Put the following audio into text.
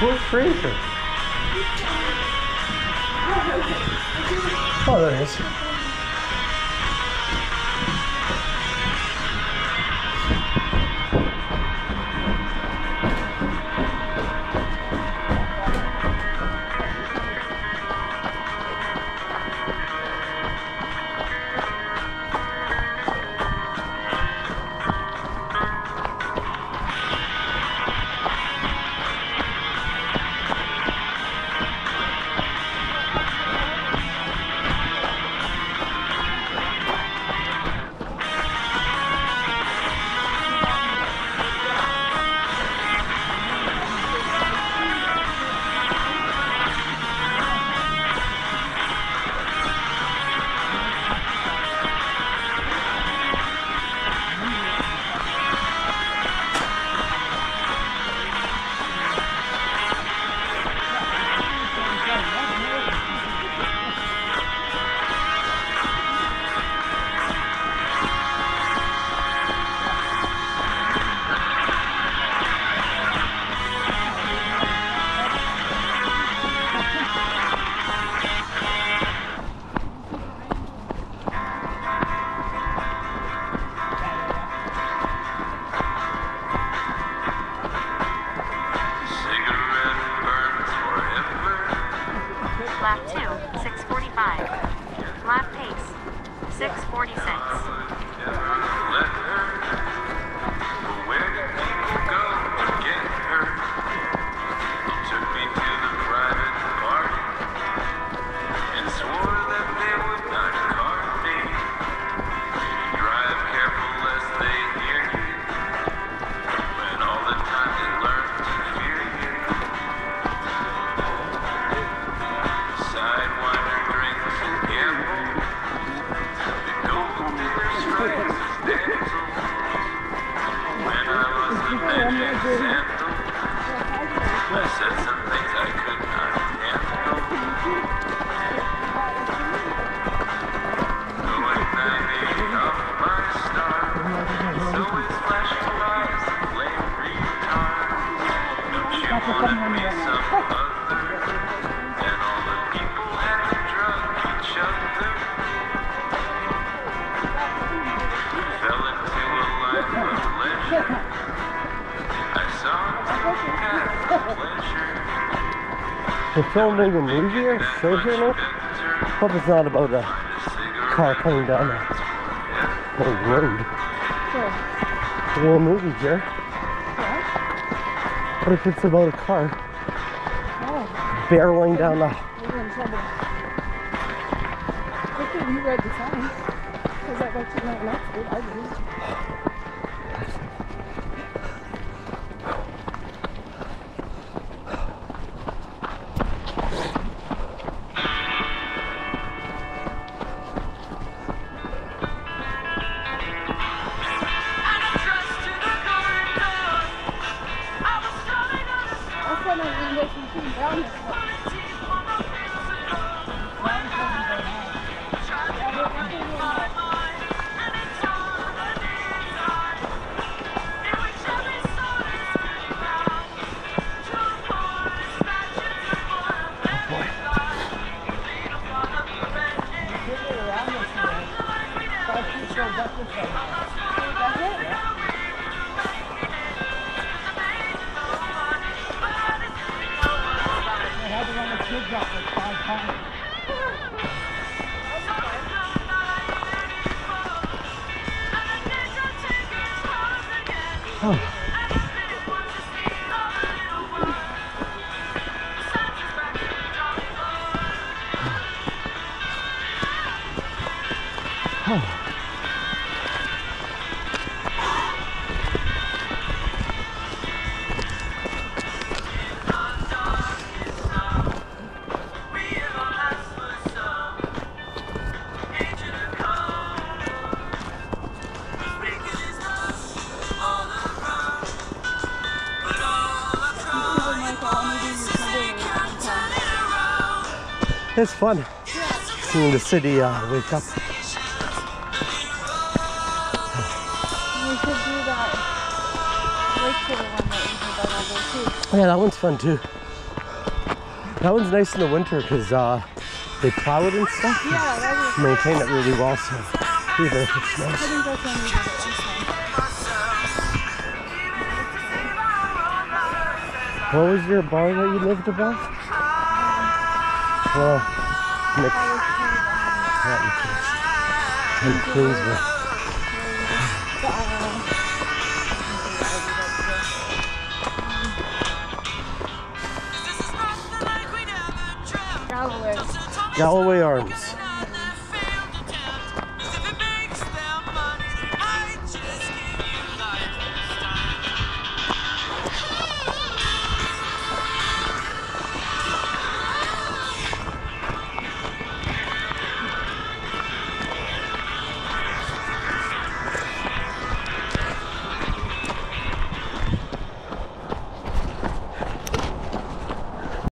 Who's Fraser? Oh, there he is. Flat pace, cents. Citizen. We're filming in Louisiana, Louisiana. Hope it's not about a car coming down the road. Yeah. Sure. Little movie here. Yeah. What if it's about a car oh. barreling down the... We're in trouble. Good thing you read the sign. Because I that wasn't enough. I did I don't know. Oh. Oh. It's fun seeing the city uh, wake up. Yeah, that one's fun too. That one's nice in the winter because uh, they plow it and stuff. Yeah, and maintain it really well. So either it's nice. What was your bar that you lived above? Well, Nick. In Queensville. Galloway. Galloway Arms.